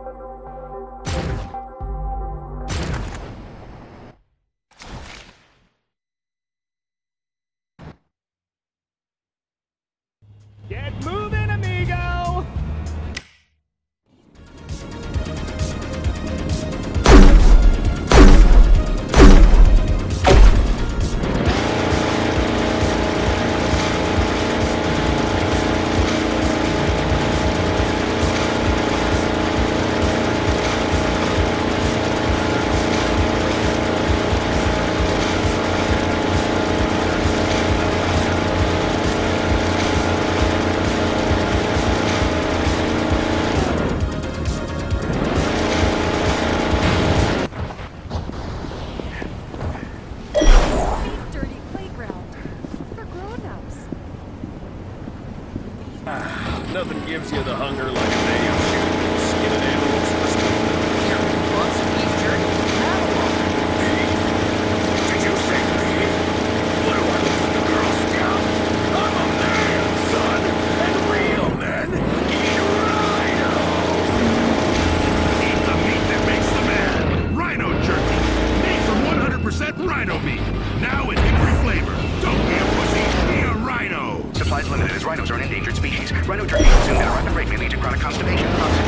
Get Nothing gives you the hunger like a day of shooting skinning animals for school. Did you say leave? What do I look like a Girl Scout? I'm a man, son, and real men eat rhino. Eat the meat that makes the man. Rhino jerky. Made from 100% rhino meat. Now in every flavor. Don't be a pussy. Be a rhino. Supplies limited as rhinos are an endangered species. Rhino jerky rate may lead to chronic constipation,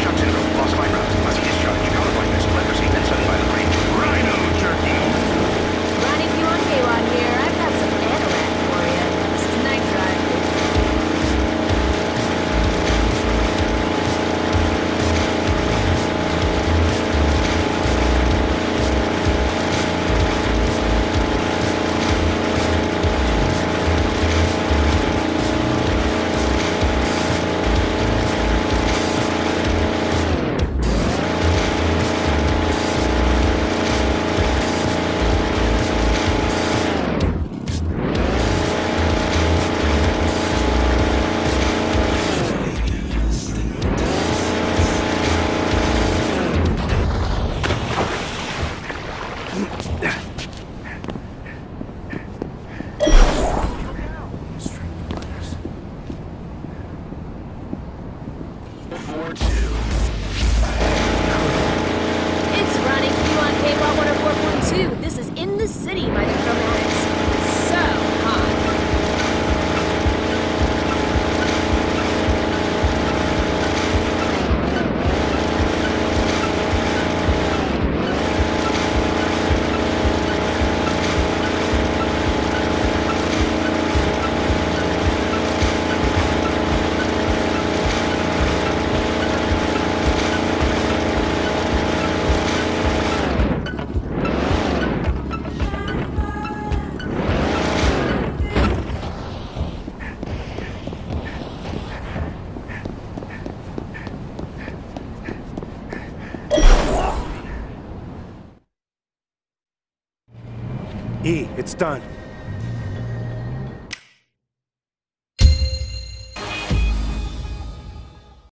E, it's done.